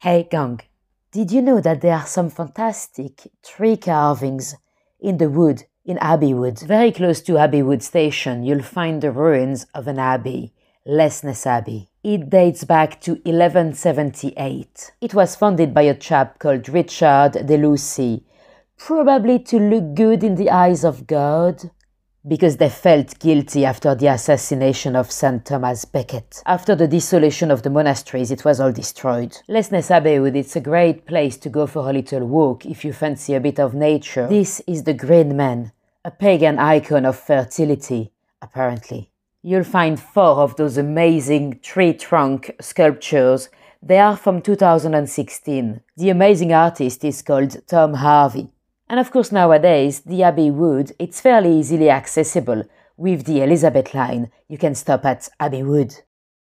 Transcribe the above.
Hey gang, did you know that there are some fantastic tree carvings in the wood in Abbey Wood? Very close to Abbey Wood Station, you'll find the ruins of an abbey, Lesnes Abbey. It dates back to 1178. It was founded by a chap called Richard de Lucy, probably to look good in the eyes of God, because they felt guilty after the assassination of St. Thomas Becket. After the dissolution of the monasteries, it was all destroyed. Lesnes Abbeywood it's a great place to go for a little walk if you fancy a bit of nature. This is the Green Man, a pagan icon of fertility, apparently. You'll find four of those amazing tree trunk sculptures. They are from 2016. The amazing artist is called Tom Harvey. And of course, nowadays, the Abbey Wood, it's fairly easily accessible. With the Elizabeth line, you can stop at Abbey Wood.